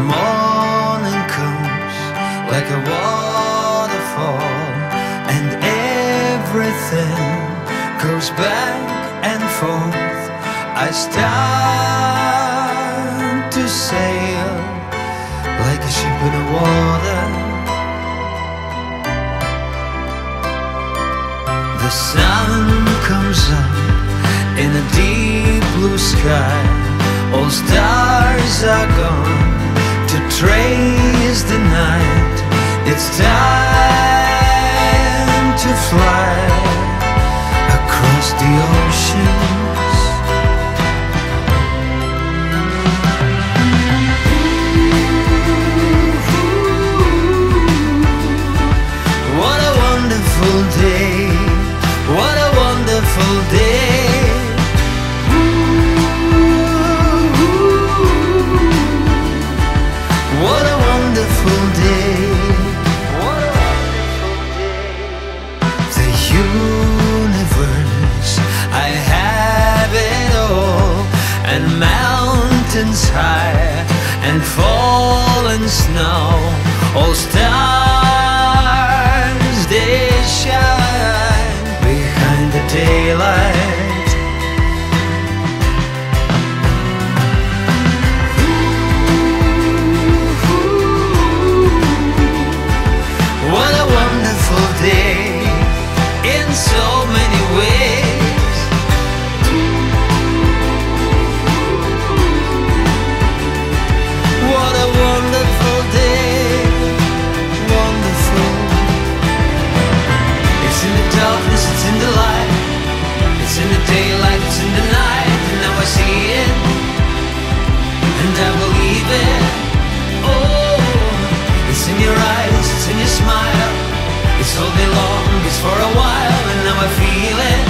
Morning comes like a waterfall and everything goes back and forth, I start to sail like a ship in the water. The sun comes up in a deep blue sky. All stars are gone the oceans. Mountains high, and fallen snow, all stars they shine behind the daylight. Smile. It's all day long, it's for a while, and now I feel it.